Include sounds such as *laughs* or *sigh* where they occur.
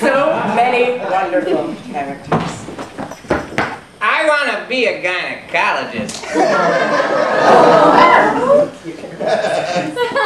So many wonderful characters. I want to be a gynecologist. *laughs*